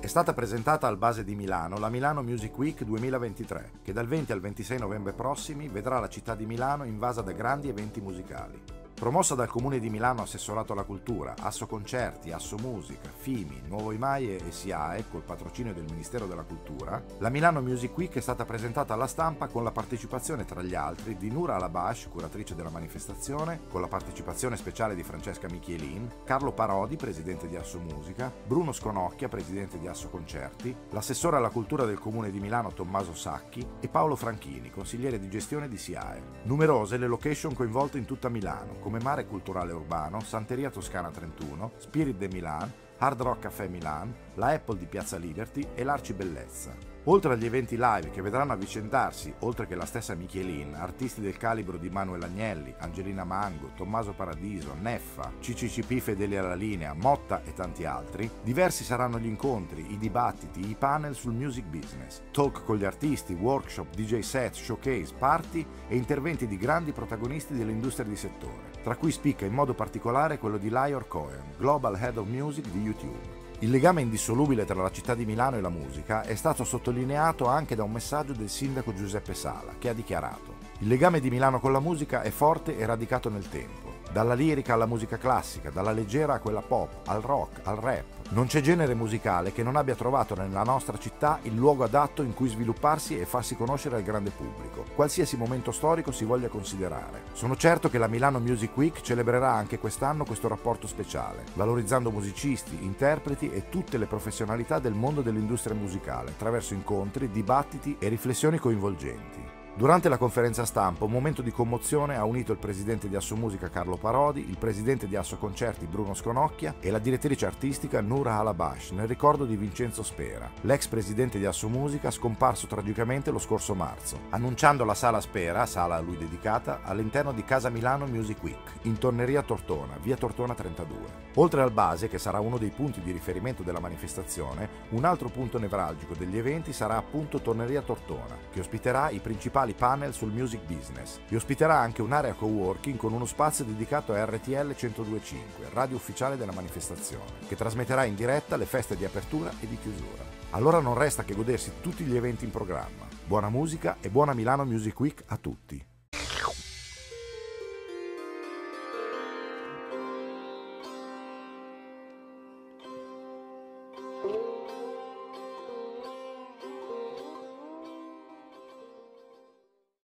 È stata presentata al base di Milano la Milano Music Week 2023, che dal 20 al 26 novembre prossimi vedrà la città di Milano invasa da grandi eventi musicali. Promossa dal Comune di Milano Assessorato alla Cultura, Asso Concerti, Asso Musica, Fimi, Nuovo Imaie e SIAE col patrocinio del Ministero della Cultura, la Milano Music Week è stata presentata alla stampa con la partecipazione tra gli altri di Nura Alabash, curatrice della manifestazione, con la partecipazione speciale di Francesca Michielin, Carlo Parodi, presidente di Asso Musica, Bruno Sconocchia, presidente di Asso Concerti, l'assessore alla cultura del Comune di Milano Tommaso Sacchi e Paolo Franchini, consigliere di gestione di SIAE. Numerose le location coinvolte in tutta Milano, come Mare Culturale Urbano, Santeria Toscana 31, Spirit de Milan, Hard Rock Café Milan, la Apple di Piazza Liberty e l'Arci Bellezza. Oltre agli eventi live che vedranno avvicendarsi, oltre che la stessa Michelin, artisti del calibro di Manuel Agnelli, Angelina Mango, Tommaso Paradiso, Neffa, CCCP Fedeli alla linea, Motta e tanti altri, diversi saranno gli incontri, i dibattiti, i panel sul music business, talk con gli artisti, workshop, DJ set, showcase, party e interventi di grandi protagonisti dell'industria di settore, tra cui spicca in modo particolare quello di Lior Cohen, Global Head of Music di YouTube. Il legame indissolubile tra la città di Milano e la musica è stato sottolineato anche da un messaggio del sindaco Giuseppe Sala, che ha dichiarato Il legame di Milano con la musica è forte e radicato nel tempo dalla lirica alla musica classica, dalla leggera a quella pop, al rock, al rap. Non c'è genere musicale che non abbia trovato nella nostra città il luogo adatto in cui svilupparsi e farsi conoscere al grande pubblico, qualsiasi momento storico si voglia considerare. Sono certo che la Milano Music Week celebrerà anche quest'anno questo rapporto speciale, valorizzando musicisti, interpreti e tutte le professionalità del mondo dell'industria musicale, attraverso incontri, dibattiti e riflessioni coinvolgenti. Durante la conferenza stampa un momento di commozione ha unito il presidente di Asso Musica Carlo Parodi, il presidente di Asso Concerti Bruno Sconocchia e la direttrice artistica Nura Alabash nel ricordo di Vincenzo Spera, l'ex presidente di Asso Musica scomparso tragicamente lo scorso marzo, annunciando la sala Spera, sala a lui dedicata, all'interno di Casa Milano Music Week, in Torneria Tortona, via Tortona 32. Oltre al base, che sarà uno dei punti di riferimento della manifestazione, un altro punto nevralgico degli eventi sarà appunto Torneria Tortona, che ospiterà i principali principali panel sul music business. Vi ospiterà anche un'area co-working con uno spazio dedicato a RTL 1025, radio ufficiale della manifestazione, che trasmetterà in diretta le feste di apertura e di chiusura. Allora non resta che godersi tutti gli eventi in programma. Buona musica e buona Milano Music Week a tutti!